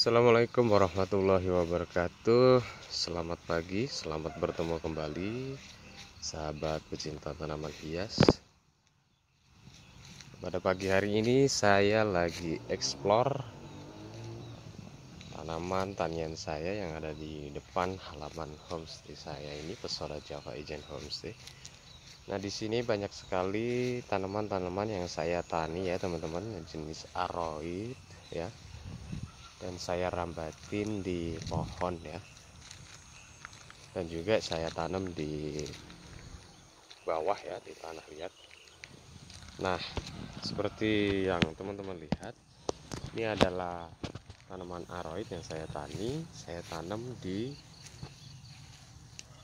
Assalamualaikum warahmatullahi wabarakatuh. Selamat pagi, selamat bertemu kembali Sahabat pecinta tanaman hias. Pada pagi hari ini saya lagi explore Tanaman tanian saya yang ada di depan halaman homestay saya ini Pesona Java Agent Homestay. Nah di sini banyak sekali tanaman-tanaman yang saya tani ya teman-teman jenis aroid ya dan saya rambatin di pohon ya. Dan juga saya tanam di bawah ya di tanah liat. Nah seperti yang teman-teman lihat ini adalah tanaman aroid yang saya tani. Saya tanam di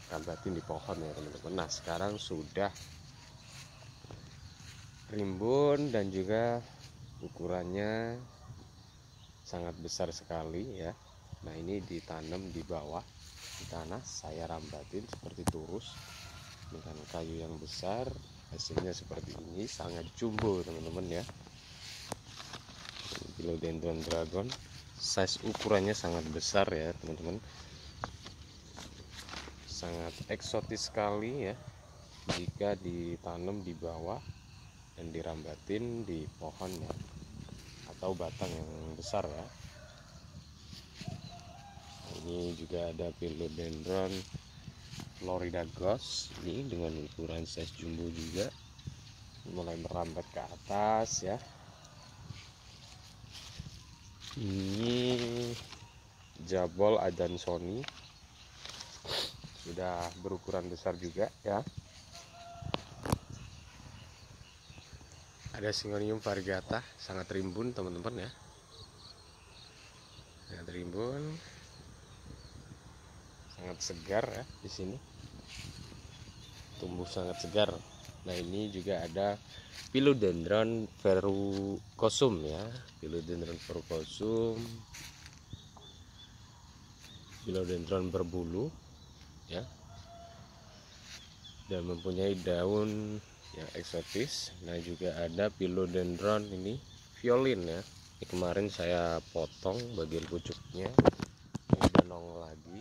rambatin di pohon ya teman-teman. Nah sekarang sudah rimbun dan juga ukurannya sangat besar sekali ya. Nah ini ditanam di bawah di tanah. Saya rambatin seperti turus dengan kayu yang besar. Hasilnya seperti ini sangat jumbo teman-teman ya. Philodendron dragon size ukurannya sangat besar ya teman-teman. Sangat eksotis sekali ya. Jika ditanam di bawah dan dirambatin di pohon ya atau batang yang besar ya. Ini juga ada philodendron Florida Ghost ini dengan ukuran size jumbo juga. Mulai merambat ke atas ya. Ini jabol Sony sudah berukuran besar juga ya ada singonium variegata sangat rimbun teman-teman ya. Sangat rimbun. Sangat segar ya di sini. Tumbuh sangat segar. Nah ini juga ada philodendron verrucosum ya. Philodendron verrucosum philodendron berbulu ya. Dan mempunyai daun yang eksotis. Nah juga ada philodendron ini violin ya. Ini kemarin saya potong bagian pucuknya ini udah nongol lagi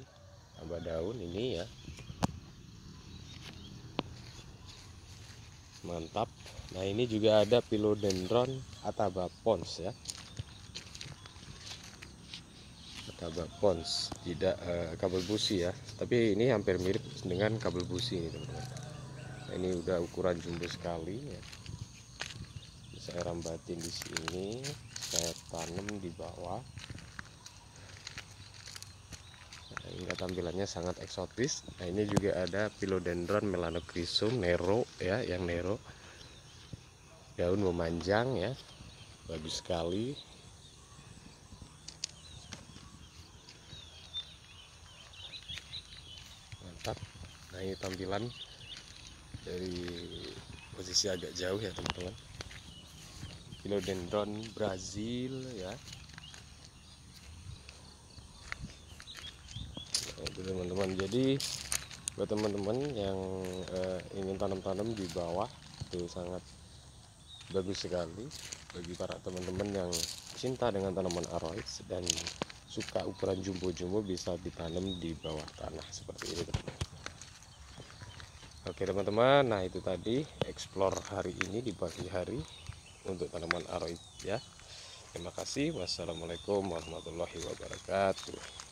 tambah daun ini ya. Mantap. Nah ini juga ada philodendron ataba pons ya. Ataba pons tidak uh, kabel busi ya. Tapi ini hampir mirip dengan kabel busi ini teman-teman ini udah ukuran jumbo sekali ya. Saya rambatin di sini saya tanam di bawah. Nah, hingga tampilannya sangat eksotis. Nah ini juga ada philodendron melanochrysum nero ya yang nero. Daun memanjang ya. Bagus sekali. Mantap. Nah ini tampilan dari posisi agak jauh ya teman-teman. Philodendron Brazil ya. Itu teman-teman. Jadi buat teman-teman yang uh, ingin tanam-tanam di bawah itu sangat bagus sekali bagi para teman-teman yang cinta dengan tanaman aroids dan suka ukuran jumbo-jumbo bisa ditanam di bawah tanah seperti ini teman-teman Oke teman-teman, nah itu tadi explore hari ini di pagi hari untuk tanaman aroid ya. Terima kasih. Wassalamualaikum warahmatullahi wabarakatuh.